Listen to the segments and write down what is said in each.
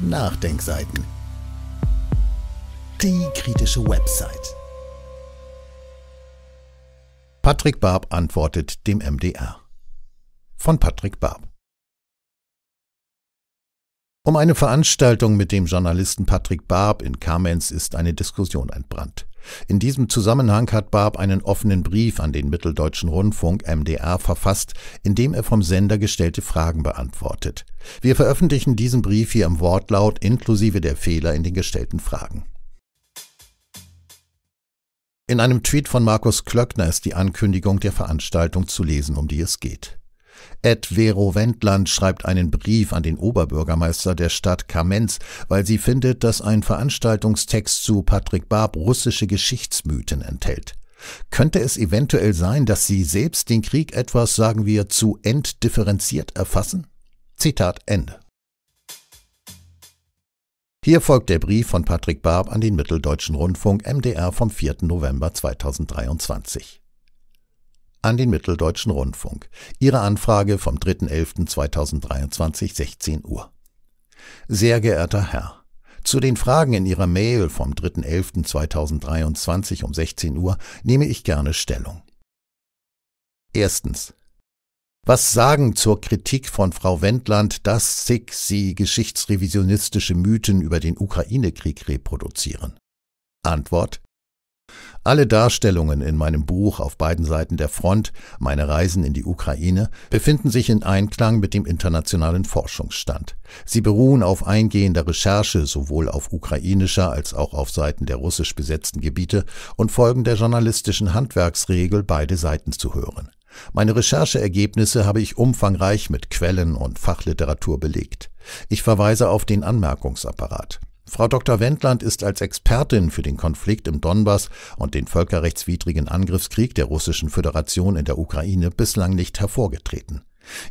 Nachdenkseiten. Die kritische Website. Patrick Barb antwortet dem MDR. Von Patrick Barb. Um eine Veranstaltung mit dem Journalisten Patrick Barb in Kamenz ist eine Diskussion entbrannt. In diesem Zusammenhang hat Barb einen offenen Brief an den Mitteldeutschen Rundfunk MDR verfasst, in dem er vom Sender gestellte Fragen beantwortet. Wir veröffentlichen diesen Brief hier im Wortlaut inklusive der Fehler in den gestellten Fragen. In einem Tweet von Markus Klöckner ist die Ankündigung der Veranstaltung zu lesen, um die es geht. Ed Vero Wendland schreibt einen Brief an den Oberbürgermeister der Stadt Kamenz, weil sie findet, dass ein Veranstaltungstext zu Patrick Barb russische Geschichtsmythen enthält. Könnte es eventuell sein, dass sie selbst den Krieg etwas, sagen wir, zu entdifferenziert erfassen? Zitat Ende. Hier folgt der Brief von Patrick Barb an den Mitteldeutschen Rundfunk MDR vom 4. November 2023 an den Mitteldeutschen Rundfunk. Ihre Anfrage vom 3.11.2023, 16 Uhr. Sehr geehrter Herr, zu den Fragen in Ihrer Mail vom 3.11.2023 um 16 Uhr nehme ich gerne Stellung. Erstens. Was sagen zur Kritik von Frau Wendland, dass SIG sie geschichtsrevisionistische Mythen über den Ukraine-Krieg reproduzieren? Antwort alle Darstellungen in meinem Buch auf beiden Seiten der Front, meine Reisen in die Ukraine, befinden sich in Einklang mit dem internationalen Forschungsstand. Sie beruhen auf eingehender Recherche sowohl auf ukrainischer als auch auf Seiten der russisch besetzten Gebiete und folgen der journalistischen Handwerksregel, beide Seiten zu hören. Meine Rechercheergebnisse habe ich umfangreich mit Quellen und Fachliteratur belegt. Ich verweise auf den Anmerkungsapparat. Frau Dr. Wendland ist als Expertin für den Konflikt im Donbass und den völkerrechtswidrigen Angriffskrieg der Russischen Föderation in der Ukraine bislang nicht hervorgetreten.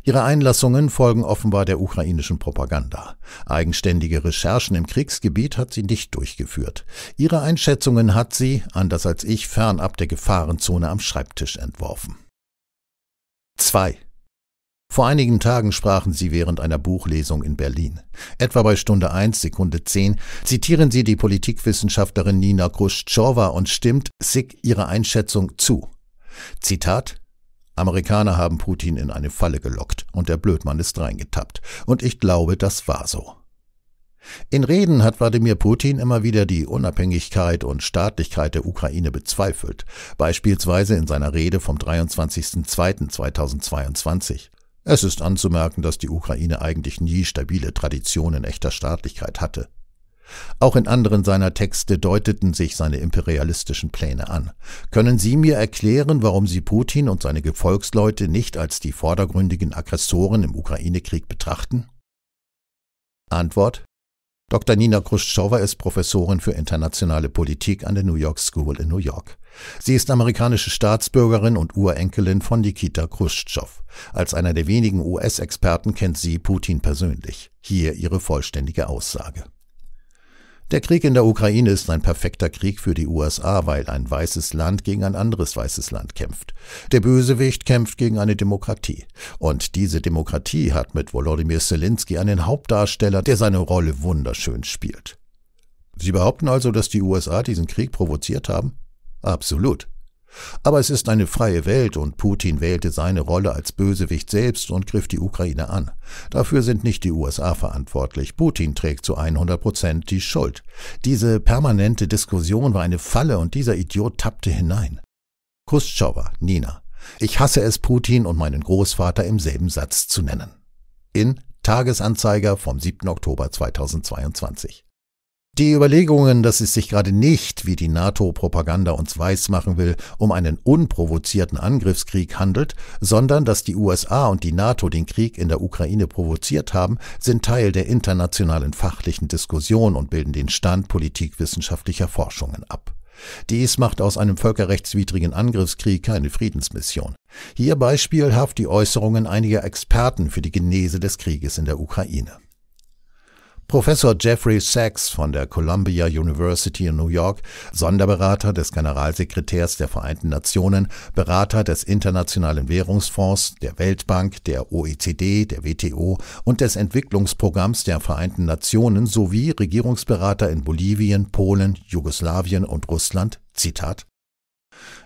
Ihre Einlassungen folgen offenbar der ukrainischen Propaganda. Eigenständige Recherchen im Kriegsgebiet hat sie nicht durchgeführt. Ihre Einschätzungen hat sie, anders als ich, fernab der Gefahrenzone am Schreibtisch entworfen. 2. Vor einigen Tagen sprachen Sie während einer Buchlesung in Berlin. Etwa bei Stunde 1, Sekunde 10 zitieren Sie die Politikwissenschaftlerin Nina Khrushcheva und stimmt SIG ihrer Einschätzung zu. Zitat Amerikaner haben Putin in eine Falle gelockt und der Blödmann ist reingetappt. Und ich glaube, das war so. In Reden hat Wladimir Putin immer wieder die Unabhängigkeit und Staatlichkeit der Ukraine bezweifelt, beispielsweise in seiner Rede vom 23.02.2022. Es ist anzumerken, dass die Ukraine eigentlich nie stabile Traditionen echter Staatlichkeit hatte. Auch in anderen seiner Texte deuteten sich seine imperialistischen Pläne an. Können Sie mir erklären, warum Sie Putin und seine Gefolgsleute nicht als die vordergründigen Aggressoren im Ukraine-Krieg betrachten? Antwort Dr. Nina Khrushcheva ist Professorin für internationale Politik an der New York School in New York. Sie ist amerikanische Staatsbürgerin und Urenkelin von Nikita Khrushchev. Als einer der wenigen US-Experten kennt sie Putin persönlich. Hier ihre vollständige Aussage. Der Krieg in der Ukraine ist ein perfekter Krieg für die USA, weil ein weißes Land gegen ein anderes weißes Land kämpft. Der Bösewicht kämpft gegen eine Demokratie. Und diese Demokratie hat mit Volodymyr Zelensky einen Hauptdarsteller, der seine Rolle wunderschön spielt. Sie behaupten also, dass die USA diesen Krieg provoziert haben? Absolut. Aber es ist eine freie Welt und Putin wählte seine Rolle als Bösewicht selbst und griff die Ukraine an. Dafür sind nicht die USA verantwortlich. Putin trägt zu 100 Prozent die Schuld. Diese permanente Diskussion war eine Falle und dieser Idiot tappte hinein. Khrushchev, Nina. Ich hasse es, Putin und meinen Großvater im selben Satz zu nennen. In Tagesanzeiger vom 7. Oktober 2022. Die Überlegungen, dass es sich gerade nicht, wie die NATO-Propaganda uns weismachen will, um einen unprovozierten Angriffskrieg handelt, sondern dass die USA und die NATO den Krieg in der Ukraine provoziert haben, sind Teil der internationalen fachlichen Diskussion und bilden den Stand politikwissenschaftlicher Forschungen ab. Dies macht aus einem völkerrechtswidrigen Angriffskrieg keine Friedensmission. Hier beispielhaft die Äußerungen einiger Experten für die Genese des Krieges in der Ukraine. Professor Jeffrey Sachs von der Columbia University in New York, Sonderberater des Generalsekretärs der Vereinten Nationen, Berater des Internationalen Währungsfonds, der Weltbank, der OECD, der WTO und des Entwicklungsprogramms der Vereinten Nationen sowie Regierungsberater in Bolivien, Polen, Jugoslawien und Russland, Zitat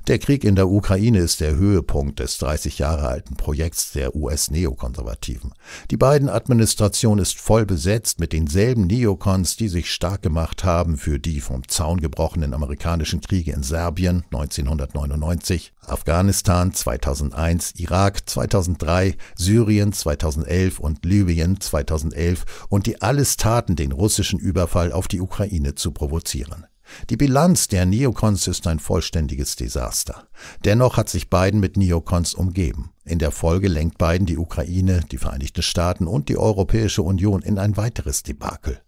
der Krieg in der Ukraine ist der Höhepunkt des 30 Jahre alten Projekts der US-Neokonservativen. Die beiden Administration ist voll besetzt mit denselben Neokons, die sich stark gemacht haben für die vom Zaun gebrochenen amerikanischen Kriege in Serbien 1999, Afghanistan 2001, Irak 2003, Syrien 2011 und Libyen 2011 und die alles taten, den russischen Überfall auf die Ukraine zu provozieren. Die Bilanz der Neokons ist ein vollständiges Desaster. Dennoch hat sich Biden mit Neokons umgeben. In der Folge lenkt Biden die Ukraine, die Vereinigten Staaten und die Europäische Union in ein weiteres Debakel.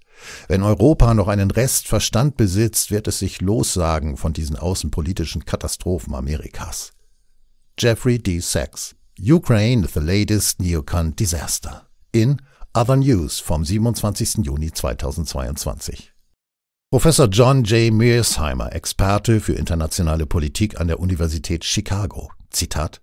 Wenn Europa noch einen Restverstand besitzt, wird es sich lossagen von diesen außenpolitischen Katastrophen Amerikas. Jeffrey D. Sachs Ukraine, the latest Neocon disaster. In Other News vom 27. Juni 2022. Professor John J. Mearsheimer, Experte für internationale Politik an der Universität Chicago. Zitat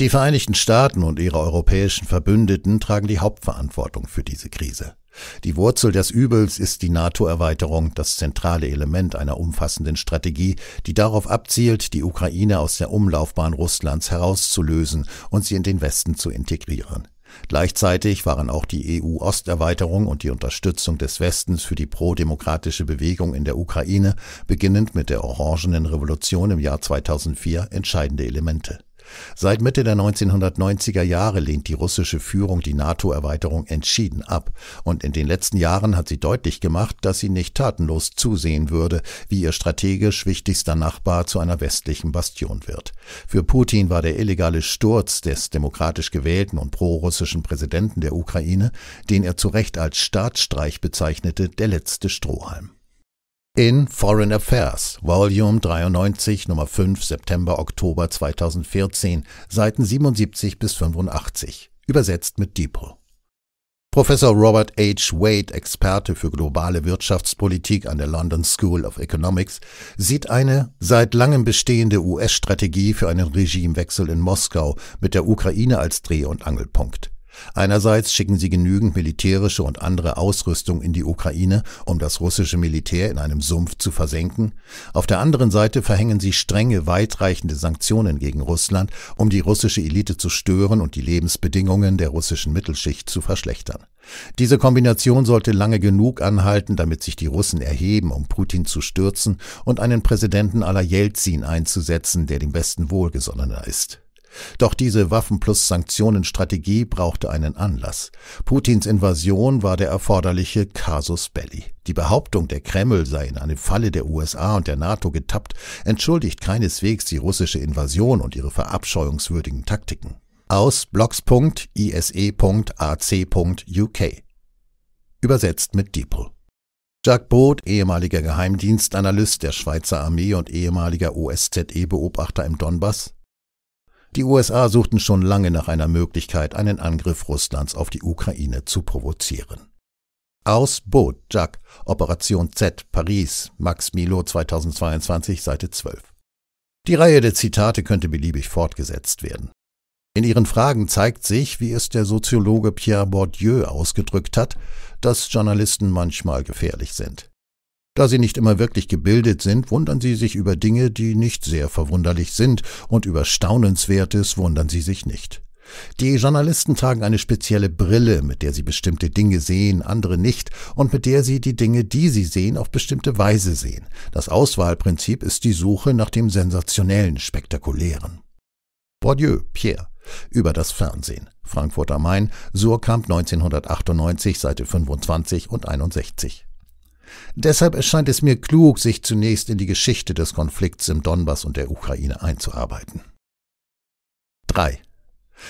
Die Vereinigten Staaten und ihre europäischen Verbündeten tragen die Hauptverantwortung für diese Krise. Die Wurzel des Übels ist die NATO-Erweiterung, das zentrale Element einer umfassenden Strategie, die darauf abzielt, die Ukraine aus der Umlaufbahn Russlands herauszulösen und sie in den Westen zu integrieren. Gleichzeitig waren auch die EU-Osterweiterung und die Unterstützung des Westens für die prodemokratische Bewegung in der Ukraine, beginnend mit der Orangenen Revolution im Jahr 2004, entscheidende Elemente. Seit Mitte der 1990er Jahre lehnt die russische Führung die NATO-Erweiterung entschieden ab, und in den letzten Jahren hat sie deutlich gemacht, dass sie nicht tatenlos zusehen würde, wie ihr strategisch wichtigster Nachbar zu einer westlichen Bastion wird. Für Putin war der illegale Sturz des demokratisch gewählten und prorussischen Präsidenten der Ukraine, den er zu Recht als Staatsstreich bezeichnete, der letzte Strohhalm. In Foreign Affairs, Volume 93, Nummer 5, September, Oktober 2014, Seiten 77 bis 85, übersetzt mit Depot. Professor Robert H. Wade, Experte für globale Wirtschaftspolitik an der London School of Economics, sieht eine seit langem bestehende US-Strategie für einen Regimewechsel in Moskau mit der Ukraine als Dreh- und Angelpunkt. Einerseits schicken sie genügend militärische und andere Ausrüstung in die Ukraine, um das russische Militär in einem Sumpf zu versenken. Auf der anderen Seite verhängen sie strenge, weitreichende Sanktionen gegen Russland, um die russische Elite zu stören und die Lebensbedingungen der russischen Mittelschicht zu verschlechtern. Diese Kombination sollte lange genug anhalten, damit sich die Russen erheben, um Putin zu stürzen und einen Präsidenten aller Jelzin einzusetzen, der dem Westen wohlgesonnener ist. Doch diese Waffen plus Sanktionen Strategie brauchte einen Anlass. Putins Invasion war der erforderliche Casus belli. Die Behauptung, der Kreml sei in eine Falle der USA und der NATO getappt, entschuldigt keineswegs die russische Invasion und ihre verabscheuungswürdigen Taktiken. Aus blogs.ise.ac.uk Übersetzt mit Depot. Jacques Brot, ehemaliger Geheimdienstanalyst der Schweizer Armee und ehemaliger OSZE-Beobachter im Donbass, die USA suchten schon lange nach einer Möglichkeit, einen Angriff Russlands auf die Ukraine zu provozieren. Aus Boot, Jacques, Operation Z, Paris, Max Milo 2022, Seite 12. Die Reihe der Zitate könnte beliebig fortgesetzt werden. In ihren Fragen zeigt sich, wie es der Soziologe Pierre Bourdieu ausgedrückt hat, dass Journalisten manchmal gefährlich sind. Da sie nicht immer wirklich gebildet sind, wundern sie sich über Dinge, die nicht sehr verwunderlich sind, und über Staunenswertes wundern sie sich nicht. Die Journalisten tragen eine spezielle Brille, mit der sie bestimmte Dinge sehen, andere nicht, und mit der sie die Dinge, die sie sehen, auf bestimmte Weise sehen. Das Auswahlprinzip ist die Suche nach dem sensationellen, spektakulären. Bourdieu, Pierre. Über das Fernsehen. Frankfurt am Main, Surkamp 1998, Seite 25 und 61. Deshalb erscheint es mir klug, sich zunächst in die Geschichte des Konflikts im Donbass und der Ukraine einzuarbeiten. 3.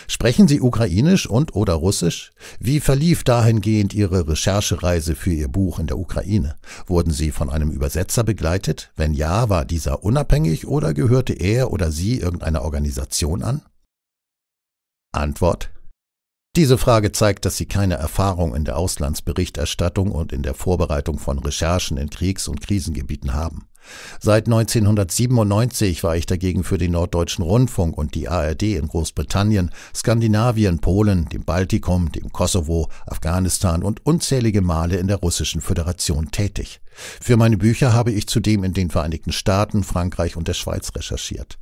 Sprechen Sie Ukrainisch und oder Russisch? Wie verlief dahingehend Ihre Recherchereise für Ihr Buch in der Ukraine? Wurden Sie von einem Übersetzer begleitet? Wenn ja, war dieser unabhängig oder gehörte er oder sie irgendeiner Organisation an? Antwort Diese Frage zeigt, dass Sie keine Erfahrung in der Auslandsberichterstattung und in der Vorbereitung von Recherchen in Kriegs- und Krisengebieten haben. Seit 1997 war ich dagegen für den Norddeutschen Rundfunk und die ARD in Großbritannien, Skandinavien, Polen, dem Baltikum, dem Kosovo, Afghanistan und unzählige Male in der Russischen Föderation tätig. Für meine Bücher habe ich zudem in den Vereinigten Staaten, Frankreich und der Schweiz recherchiert.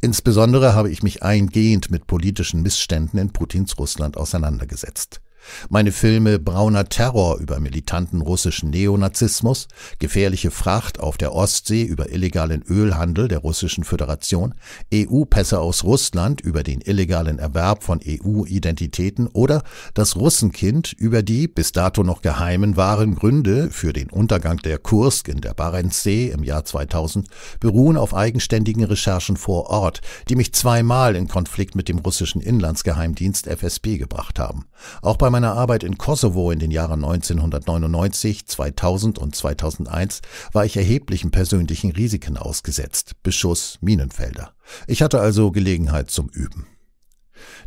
Insbesondere habe ich mich eingehend mit politischen Missständen in Putins Russland auseinandergesetzt. Meine Filme Brauner Terror über militanten russischen Neonazismus, Gefährliche Fracht auf der Ostsee über illegalen Ölhandel der Russischen Föderation, EU-Pässe aus Russland über den illegalen Erwerb von EU-Identitäten oder Das Russenkind über die bis dato noch geheimen wahren Gründe für den Untergang der Kursk in der Barentssee im Jahr 2000 beruhen auf eigenständigen Recherchen vor Ort, die mich zweimal in Konflikt mit dem russischen Inlandsgeheimdienst FSB gebracht haben. Auch bei meiner Arbeit in Kosovo in den Jahren 1999, 2000 und 2001 war ich erheblichen persönlichen Risiken ausgesetzt, Beschuss, Minenfelder. Ich hatte also Gelegenheit zum Üben.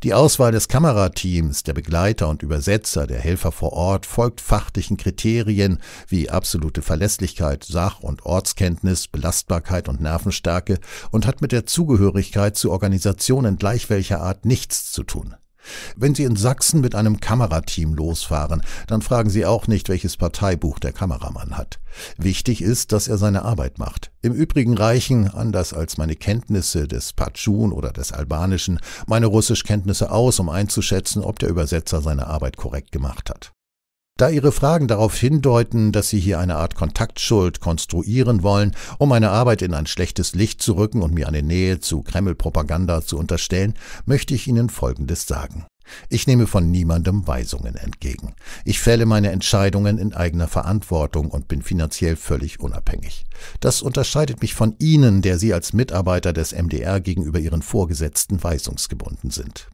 Die Auswahl des Kamerateams, der Begleiter und Übersetzer, der Helfer vor Ort folgt fachlichen Kriterien wie absolute Verlässlichkeit, Sach- und Ortskenntnis, Belastbarkeit und Nervenstärke und hat mit der Zugehörigkeit zu Organisationen gleich welcher Art nichts zu tun. Wenn Sie in Sachsen mit einem Kamerateam losfahren, dann fragen Sie auch nicht, welches Parteibuch der Kameramann hat. Wichtig ist, dass er seine Arbeit macht. Im Übrigen reichen, anders als meine Kenntnisse des Patschun oder des Albanischen, meine Russischkenntnisse aus, um einzuschätzen, ob der Übersetzer seine Arbeit korrekt gemacht hat. Da Ihre Fragen darauf hindeuten, dass Sie hier eine Art Kontaktschuld konstruieren wollen, um meine Arbeit in ein schlechtes Licht zu rücken und mir eine Nähe zu Kreml-Propaganda zu unterstellen, möchte ich Ihnen Folgendes sagen. Ich nehme von niemandem Weisungen entgegen. Ich fälle meine Entscheidungen in eigener Verantwortung und bin finanziell völlig unabhängig. Das unterscheidet mich von Ihnen, der Sie als Mitarbeiter des MDR gegenüber Ihren Vorgesetzten weisungsgebunden sind.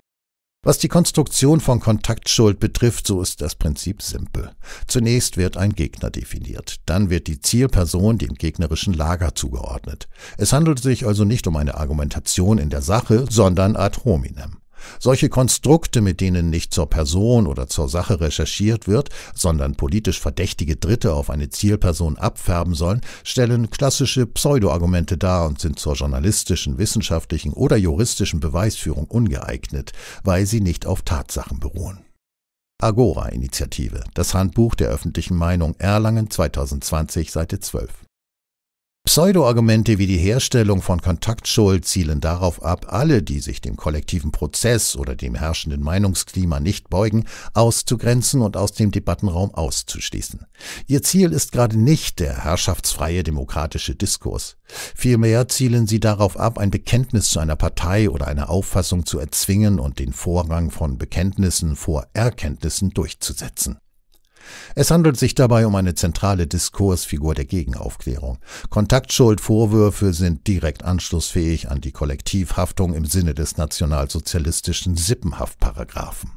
Was die Konstruktion von Kontaktschuld betrifft, so ist das Prinzip simpel. Zunächst wird ein Gegner definiert, dann wird die Zielperson dem gegnerischen Lager zugeordnet. Es handelt sich also nicht um eine Argumentation in der Sache, sondern ad hominem. Solche Konstrukte, mit denen nicht zur Person oder zur Sache recherchiert wird, sondern politisch verdächtige Dritte auf eine Zielperson abfärben sollen, stellen klassische Pseudoargumente dar und sind zur journalistischen, wissenschaftlichen oder juristischen Beweisführung ungeeignet, weil sie nicht auf Tatsachen beruhen. Agora-Initiative, das Handbuch der öffentlichen Meinung Erlangen 2020, Seite 12. Pseudo-Argumente wie die Herstellung von Kontaktschuld zielen darauf ab, alle, die sich dem kollektiven Prozess oder dem herrschenden Meinungsklima nicht beugen, auszugrenzen und aus dem Debattenraum auszuschließen. Ihr Ziel ist gerade nicht der herrschaftsfreie demokratische Diskurs. Vielmehr zielen sie darauf ab, ein Bekenntnis zu einer Partei oder einer Auffassung zu erzwingen und den Vorrang von Bekenntnissen vor Erkenntnissen durchzusetzen. Es handelt sich dabei um eine zentrale Diskursfigur der Gegenaufklärung. Kontaktschuldvorwürfe sind direkt anschlussfähig an die Kollektivhaftung im Sinne des nationalsozialistischen Sippenhaftparagraphen.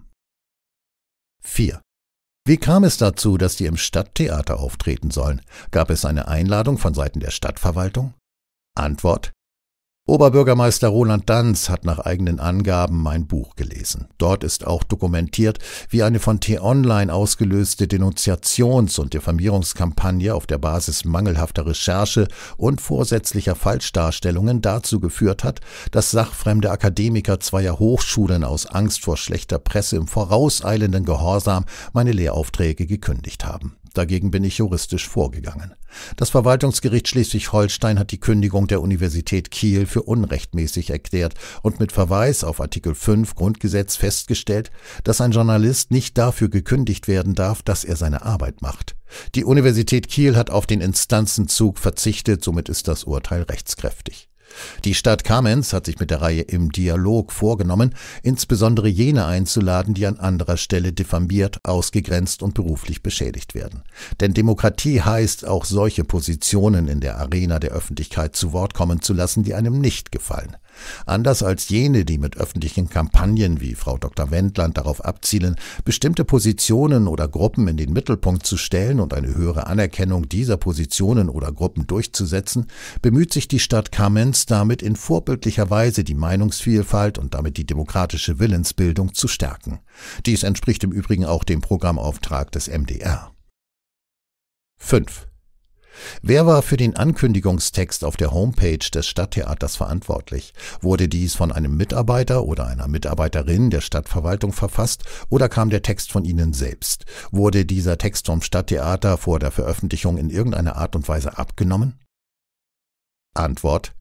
4. Wie kam es dazu, dass die im Stadttheater auftreten sollen? Gab es eine Einladung von Seiten der Stadtverwaltung? Antwort Oberbürgermeister Roland Danz hat nach eigenen Angaben mein Buch gelesen. Dort ist auch dokumentiert, wie eine von T-Online ausgelöste Denunziations- und Diffamierungskampagne auf der Basis mangelhafter Recherche und vorsätzlicher Falschdarstellungen dazu geführt hat, dass sachfremde Akademiker zweier Hochschulen aus Angst vor schlechter Presse im vorauseilenden Gehorsam meine Lehraufträge gekündigt haben. Dagegen bin ich juristisch vorgegangen. Das Verwaltungsgericht Schleswig-Holstein hat die Kündigung der Universität Kiel für unrechtmäßig erklärt und mit Verweis auf Artikel 5 Grundgesetz festgestellt, dass ein Journalist nicht dafür gekündigt werden darf, dass er seine Arbeit macht. Die Universität Kiel hat auf den Instanzenzug verzichtet, somit ist das Urteil rechtskräftig. Die Stadt Kamenz hat sich mit der Reihe im Dialog vorgenommen, insbesondere jene einzuladen, die an anderer Stelle diffamiert, ausgegrenzt und beruflich beschädigt werden. Denn Demokratie heißt, auch solche Positionen in der Arena der Öffentlichkeit zu Wort kommen zu lassen, die einem nicht gefallen. Anders als jene, die mit öffentlichen Kampagnen wie Frau Dr. Wendland darauf abzielen, bestimmte Positionen oder Gruppen in den Mittelpunkt zu stellen und eine höhere Anerkennung dieser Positionen oder Gruppen durchzusetzen, bemüht sich die Stadt Kamenz damit in vorbildlicher Weise die Meinungsvielfalt und damit die demokratische Willensbildung zu stärken. Dies entspricht im Übrigen auch dem Programmauftrag des MDR. 5. Wer war für den Ankündigungstext auf der Homepage des Stadttheaters verantwortlich? Wurde dies von einem Mitarbeiter oder einer Mitarbeiterin der Stadtverwaltung verfasst oder kam der Text von Ihnen selbst? Wurde dieser Text vom Stadttheater vor der Veröffentlichung in irgendeiner Art und Weise abgenommen? Antwort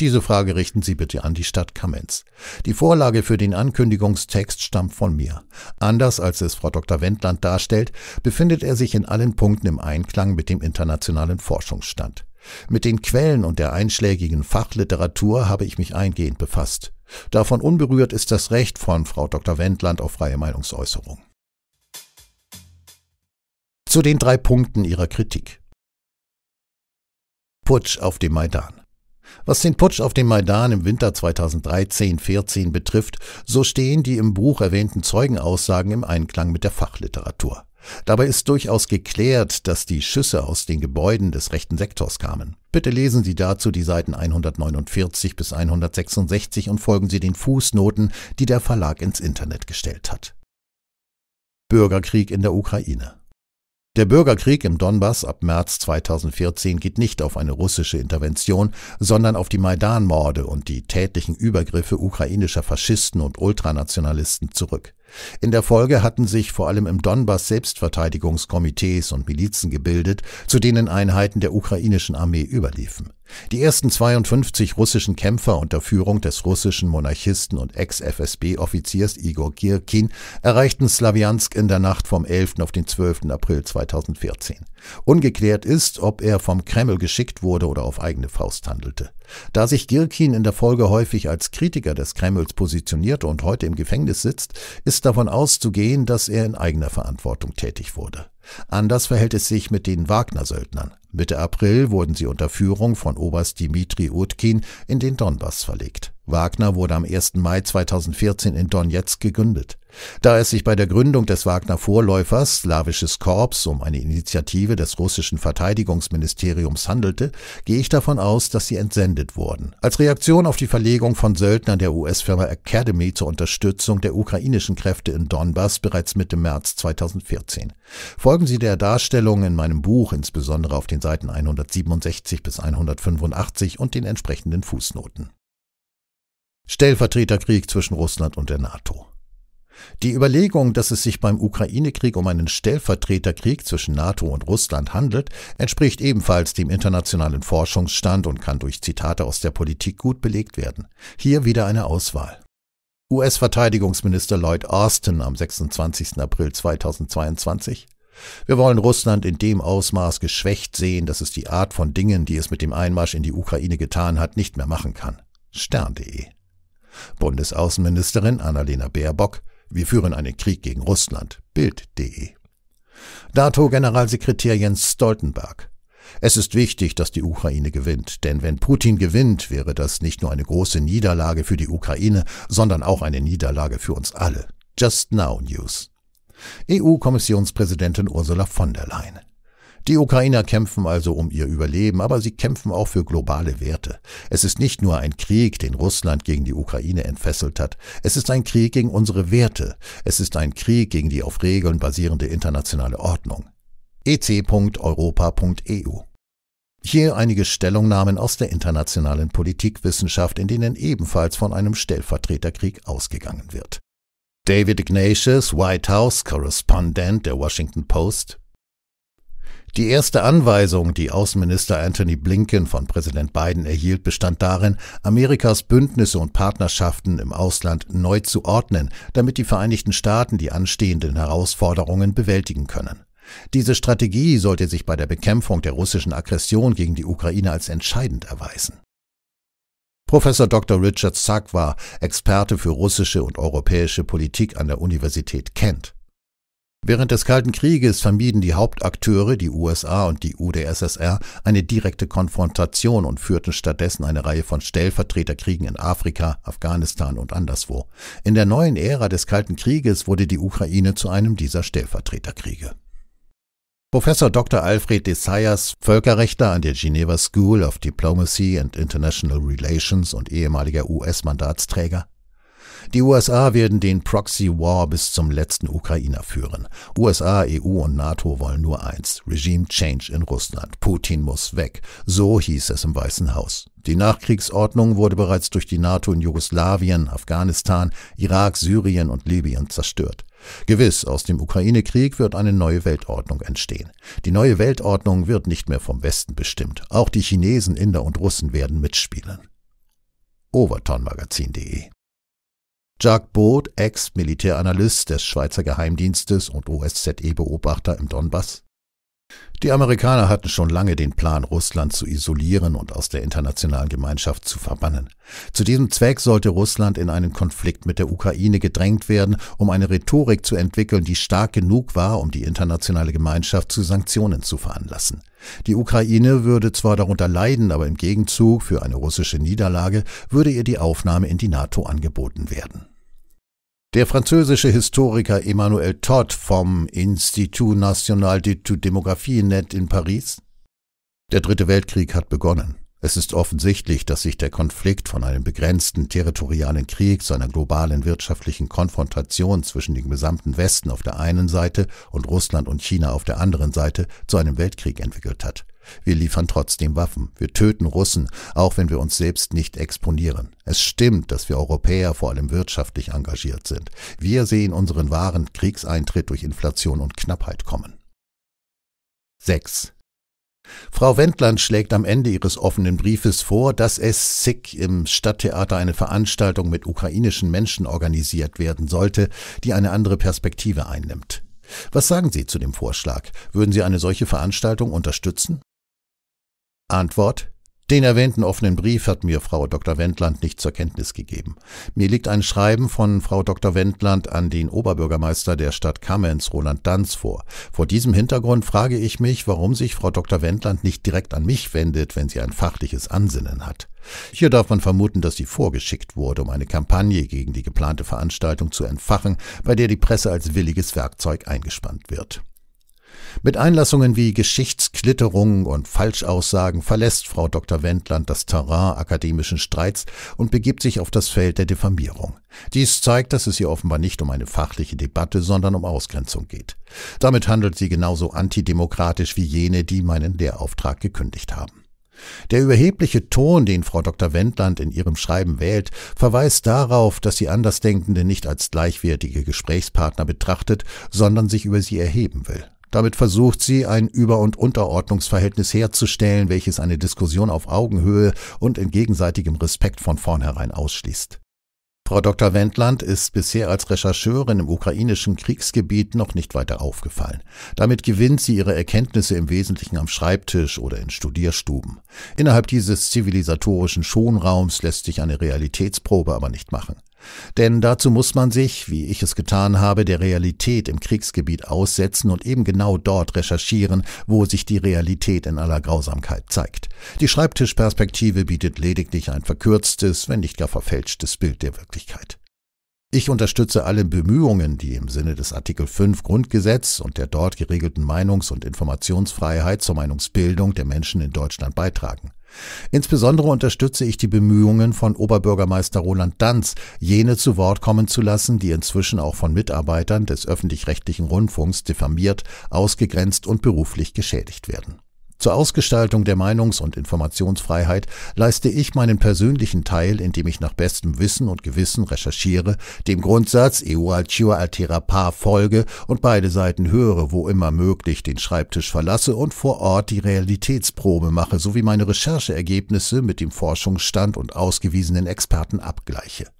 diese Frage richten Sie bitte an die Stadt Kamenz. Die Vorlage für den Ankündigungstext stammt von mir. Anders als es Frau Dr. Wendland darstellt, befindet er sich in allen Punkten im Einklang mit dem internationalen Forschungsstand. Mit den Quellen und der einschlägigen Fachliteratur habe ich mich eingehend befasst. Davon unberührt ist das Recht von Frau Dr. Wendland auf freie Meinungsäußerung. Zu den drei Punkten ihrer Kritik. Putsch auf dem Maidan. Was den Putsch auf dem Maidan im Winter 2013-14 betrifft, so stehen die im Buch erwähnten Zeugenaussagen im Einklang mit der Fachliteratur. Dabei ist durchaus geklärt, dass die Schüsse aus den Gebäuden des rechten Sektors kamen. Bitte lesen Sie dazu die Seiten 149 bis 166 und folgen Sie den Fußnoten, die der Verlag ins Internet gestellt hat. Bürgerkrieg in der Ukraine der Bürgerkrieg im Donbass ab März 2014 geht nicht auf eine russische Intervention, sondern auf die Maidan-Morde und die tätlichen Übergriffe ukrainischer Faschisten und Ultranationalisten zurück. In der Folge hatten sich vor allem im Donbass Selbstverteidigungskomitees und Milizen gebildet, zu denen Einheiten der ukrainischen Armee überliefen. Die ersten 52 russischen Kämpfer unter Führung des russischen Monarchisten und Ex-FSB-Offiziers Igor Girkin erreichten Slawiansk in der Nacht vom 11. auf den 12. April 2014. Ungeklärt ist, ob er vom Kreml geschickt wurde oder auf eigene Faust handelte. Da sich Girkin in der Folge häufig als Kritiker des Kremls positionierte und heute im Gefängnis sitzt, ist davon auszugehen, dass er in eigener Verantwortung tätig wurde. Anders verhält es sich mit den Wagner-Söldnern. Mitte April wurden sie unter Führung von Oberst Dimitri Utkin in den Donbass verlegt. Wagner wurde am 1. Mai 2014 in Donetsk gegründet. Da es sich bei der Gründung des Wagner-Vorläufers Slawisches Korps um eine Initiative des russischen Verteidigungsministeriums handelte, gehe ich davon aus, dass sie entsendet wurden. Als Reaktion auf die Verlegung von Söldnern der US-Firma Academy zur Unterstützung der ukrainischen Kräfte in Donbass bereits Mitte März 2014. Folgen Sie der Darstellung in meinem Buch, insbesondere auf den Seiten 167 bis 185 und den entsprechenden Fußnoten. Stellvertreterkrieg zwischen Russland und der NATO. Die Überlegung, dass es sich beim Ukraine-Krieg um einen Stellvertreterkrieg zwischen NATO und Russland handelt, entspricht ebenfalls dem internationalen Forschungsstand und kann durch Zitate aus der Politik gut belegt werden. Hier wieder eine Auswahl. US-Verteidigungsminister Lloyd Austin am 26. April 2022 wir wollen Russland in dem Ausmaß geschwächt sehen, dass es die Art von Dingen, die es mit dem Einmarsch in die Ukraine getan hat, nicht mehr machen kann. Stern.de Bundesaußenministerin Annalena Baerbock wir führen einen Krieg gegen Russland. Bild.de. NATO-Generalsekretär Jens Stoltenberg. Es ist wichtig, dass die Ukraine gewinnt, denn wenn Putin gewinnt, wäre das nicht nur eine große Niederlage für die Ukraine, sondern auch eine Niederlage für uns alle. Just Now News. EU-Kommissionspräsidentin Ursula von der Leyen. Die Ukrainer kämpfen also um ihr Überleben, aber sie kämpfen auch für globale Werte. Es ist nicht nur ein Krieg, den Russland gegen die Ukraine entfesselt hat. Es ist ein Krieg gegen unsere Werte. Es ist ein Krieg gegen die auf Regeln basierende internationale Ordnung. ec.europa.eu hier einige Stellungnahmen aus der internationalen Politikwissenschaft, in denen ebenfalls von einem Stellvertreterkrieg ausgegangen wird. David Ignatius, White House Correspondent der Washington Post, die erste Anweisung, die Außenminister Anthony Blinken von Präsident Biden erhielt, bestand darin, Amerikas Bündnisse und Partnerschaften im Ausland neu zu ordnen, damit die Vereinigten Staaten die anstehenden Herausforderungen bewältigen können. Diese Strategie sollte sich bei der Bekämpfung der russischen Aggression gegen die Ukraine als entscheidend erweisen. Professor Dr. Richard Sack war Experte für russische und europäische Politik an der Universität Kent. Während des Kalten Krieges vermieden die Hauptakteure, die USA und die UdSSR, eine direkte Konfrontation und führten stattdessen eine Reihe von Stellvertreterkriegen in Afrika, Afghanistan und anderswo. In der neuen Ära des Kalten Krieges wurde die Ukraine zu einem dieser Stellvertreterkriege. Professor Dr. Alfred Desayas, Völkerrechtler an der Geneva School of Diplomacy and International Relations und ehemaliger US-Mandatsträger, die USA werden den Proxy War bis zum letzten Ukrainer führen. USA, EU und NATO wollen nur eins: Regime Change in Russland. Putin muss weg. So hieß es im Weißen Haus. Die Nachkriegsordnung wurde bereits durch die NATO in Jugoslawien, Afghanistan, Irak, Syrien und Libyen zerstört. Gewiss, aus dem Ukraine-Krieg wird eine neue Weltordnung entstehen. Die neue Weltordnung wird nicht mehr vom Westen bestimmt. Auch die Chinesen, Inder und Russen werden mitspielen. Overtonmagazin.de Jacques Bode, Ex-Militäranalyst des Schweizer Geheimdienstes und OSZE-Beobachter im Donbass. Die Amerikaner hatten schon lange den Plan, Russland zu isolieren und aus der internationalen Gemeinschaft zu verbannen. Zu diesem Zweck sollte Russland in einen Konflikt mit der Ukraine gedrängt werden, um eine Rhetorik zu entwickeln, die stark genug war, um die internationale Gemeinschaft zu Sanktionen zu veranlassen. Die Ukraine würde zwar darunter leiden, aber im Gegenzug für eine russische Niederlage würde ihr die Aufnahme in die NATO angeboten werden. Der französische Historiker Emmanuel Todd vom Institut National d'études Démographie NET in Paris. Der Dritte Weltkrieg hat begonnen. Es ist offensichtlich, dass sich der Konflikt von einem begrenzten territorialen Krieg zu einer globalen wirtschaftlichen Konfrontation zwischen dem gesamten Westen auf der einen Seite und Russland und China auf der anderen Seite zu einem Weltkrieg entwickelt hat. Wir liefern trotzdem Waffen. Wir töten Russen, auch wenn wir uns selbst nicht exponieren. Es stimmt, dass wir Europäer vor allem wirtschaftlich engagiert sind. Wir sehen unseren wahren Kriegseintritt durch Inflation und Knappheit kommen. 6. Frau Wendland schlägt am Ende ihres offenen Briefes vor, dass es SICK im Stadttheater eine Veranstaltung mit ukrainischen Menschen organisiert werden sollte, die eine andere Perspektive einnimmt. Was sagen Sie zu dem Vorschlag? Würden Sie eine solche Veranstaltung unterstützen? Antwort den erwähnten offenen Brief hat mir Frau Dr. Wendland nicht zur Kenntnis gegeben. Mir liegt ein Schreiben von Frau Dr. Wendland an den Oberbürgermeister der Stadt Kamenz, Roland Danz, vor. Vor diesem Hintergrund frage ich mich, warum sich Frau Dr. Wendland nicht direkt an mich wendet, wenn sie ein fachliches Ansinnen hat. Hier darf man vermuten, dass sie vorgeschickt wurde, um eine Kampagne gegen die geplante Veranstaltung zu entfachen, bei der die Presse als williges Werkzeug eingespannt wird. Mit Einlassungen wie Geschichtsklitterungen und Falschaussagen verlässt Frau Dr. Wendland das Terrain akademischen Streits und begibt sich auf das Feld der Diffamierung. Dies zeigt, dass es ihr offenbar nicht um eine fachliche Debatte, sondern um Ausgrenzung geht. Damit handelt sie genauso antidemokratisch wie jene, die meinen Lehrauftrag gekündigt haben. Der überhebliche Ton, den Frau Dr. Wendland in ihrem Schreiben wählt, verweist darauf, dass sie Andersdenkende nicht als gleichwertige Gesprächspartner betrachtet, sondern sich über sie erheben will. Damit versucht sie, ein Über- und Unterordnungsverhältnis herzustellen, welches eine Diskussion auf Augenhöhe und in gegenseitigem Respekt von vornherein ausschließt. Frau Dr. Wendland ist bisher als Rechercheurin im ukrainischen Kriegsgebiet noch nicht weiter aufgefallen. Damit gewinnt sie ihre Erkenntnisse im Wesentlichen am Schreibtisch oder in Studierstuben. Innerhalb dieses zivilisatorischen Schonraums lässt sich eine Realitätsprobe aber nicht machen. Denn dazu muss man sich, wie ich es getan habe, der Realität im Kriegsgebiet aussetzen und eben genau dort recherchieren, wo sich die Realität in aller Grausamkeit zeigt. Die Schreibtischperspektive bietet lediglich ein verkürztes, wenn nicht gar verfälschtes Bild der Wirklichkeit. Ich unterstütze alle Bemühungen, die im Sinne des Artikel 5 Grundgesetz und der dort geregelten Meinungs- und Informationsfreiheit zur Meinungsbildung der Menschen in Deutschland beitragen. Insbesondere unterstütze ich die Bemühungen von Oberbürgermeister Roland Danz, jene zu Wort kommen zu lassen, die inzwischen auch von Mitarbeitern des öffentlich-rechtlichen Rundfunks diffamiert, ausgegrenzt und beruflich geschädigt werden. Zur Ausgestaltung der Meinungs- und Informationsfreiheit leiste ich meinen persönlichen Teil, indem ich nach bestem Wissen und Gewissen recherchiere, dem Grundsatz EU altio altera par folge und beide Seiten höre, wo immer möglich, den Schreibtisch verlasse und vor Ort die Realitätsprobe mache, sowie meine Rechercheergebnisse mit dem Forschungsstand und ausgewiesenen Experten abgleiche.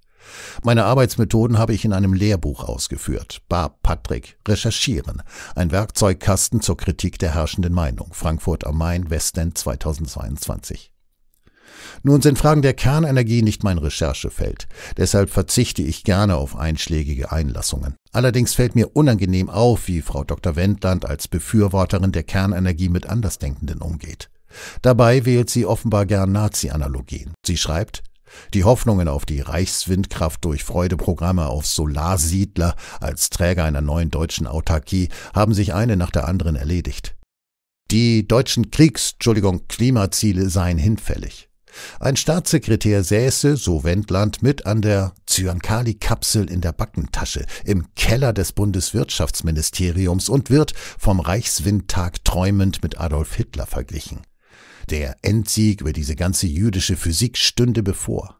Meine Arbeitsmethoden habe ich in einem Lehrbuch ausgeführt. Barb Patrick, Recherchieren. Ein Werkzeugkasten zur Kritik der herrschenden Meinung. Frankfurt am Main, Westend 2022. Nun sind Fragen der Kernenergie nicht mein Recherchefeld, deshalb verzichte ich gerne auf einschlägige Einlassungen. Allerdings fällt mir unangenehm auf, wie Frau Dr. Wendland als Befürworterin der Kernenergie mit Andersdenkenden umgeht. Dabei wählt sie offenbar gern Nazi-Analogien. Sie schreibt, die Hoffnungen auf die Reichswindkraft durch Freudeprogramme auf Solarsiedler als Träger einer neuen deutschen Autarkie haben sich eine nach der anderen erledigt. Die deutschen Kriegs-, Entschuldigung, Klimaziele seien hinfällig. Ein Staatssekretär säße, so Wendland, mit an der Zyankali-Kapsel in der Backentasche im Keller des Bundeswirtschaftsministeriums und wird vom Reichswindtag träumend mit Adolf Hitler verglichen. Der Endsieg über diese ganze jüdische Physik stünde bevor.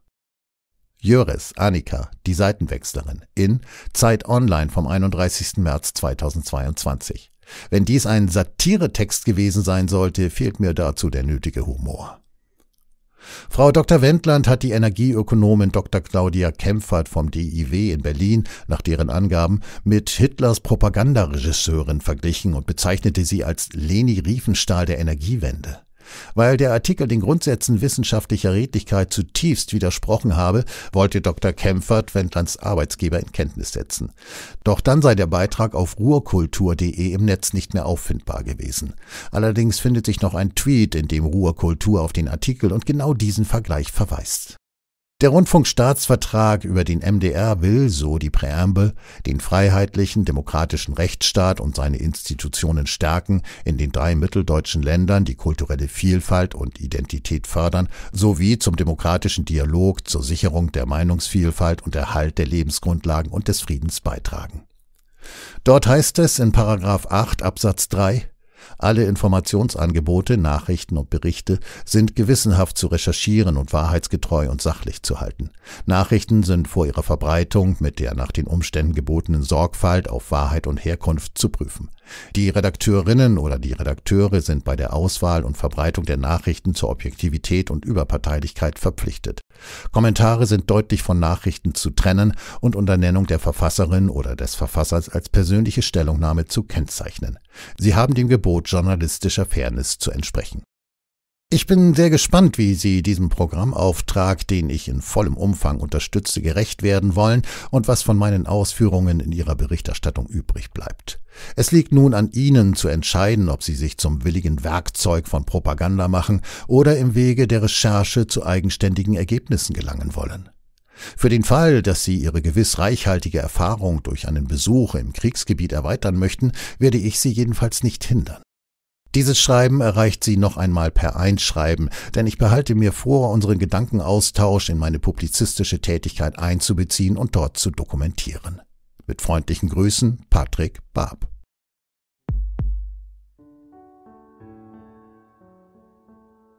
Jöres, Annika, die Seitenwechslerin, in Zeit Online vom 31. März 2022. Wenn dies ein Satiretext gewesen sein sollte, fehlt mir dazu der nötige Humor. Frau Dr. Wendland hat die Energieökonomin Dr. Claudia Kempfert vom DIW in Berlin nach deren Angaben mit Hitlers Propagandaregisseurin verglichen und bezeichnete sie als Leni Riefenstahl der Energiewende. Weil der Artikel den Grundsätzen wissenschaftlicher Redlichkeit zutiefst widersprochen habe, wollte Dr. Kempfert Wendlands Arbeitsgeber in Kenntnis setzen. Doch dann sei der Beitrag auf ruhrkultur.de im Netz nicht mehr auffindbar gewesen. Allerdings findet sich noch ein Tweet, in dem Ruhrkultur auf den Artikel und genau diesen Vergleich verweist. Der Rundfunkstaatsvertrag über den MDR will, so die Präambel, den freiheitlichen, demokratischen Rechtsstaat und seine Institutionen stärken, in den drei mitteldeutschen Ländern die kulturelle Vielfalt und Identität fördern, sowie zum demokratischen Dialog, zur Sicherung der Meinungsvielfalt und Erhalt der Lebensgrundlagen und des Friedens beitragen. Dort heißt es in Paragraph 8 Absatz 3 alle Informationsangebote, Nachrichten und Berichte sind gewissenhaft zu recherchieren und wahrheitsgetreu und sachlich zu halten. Nachrichten sind vor ihrer Verbreitung mit der nach den Umständen gebotenen Sorgfalt auf Wahrheit und Herkunft zu prüfen. Die Redakteurinnen oder die Redakteure sind bei der Auswahl und Verbreitung der Nachrichten zur Objektivität und Überparteilichkeit verpflichtet. Kommentare sind deutlich von Nachrichten zu trennen und unter Nennung der Verfasserin oder des Verfassers als persönliche Stellungnahme zu kennzeichnen. Sie haben dem Gebot journalistischer Fairness zu entsprechen. Ich bin sehr gespannt, wie Sie diesem Programmauftrag, den ich in vollem Umfang unterstütze, gerecht werden wollen und was von meinen Ausführungen in Ihrer Berichterstattung übrig bleibt. Es liegt nun an Ihnen zu entscheiden, ob Sie sich zum willigen Werkzeug von Propaganda machen oder im Wege der Recherche zu eigenständigen Ergebnissen gelangen wollen. Für den Fall, dass Sie Ihre gewiss reichhaltige Erfahrung durch einen Besuch im Kriegsgebiet erweitern möchten, werde ich Sie jedenfalls nicht hindern. Dieses Schreiben erreicht Sie noch einmal per Einschreiben, denn ich behalte mir vor, unseren Gedankenaustausch in meine publizistische Tätigkeit einzubeziehen und dort zu dokumentieren. Mit freundlichen Grüßen, Patrick Barb.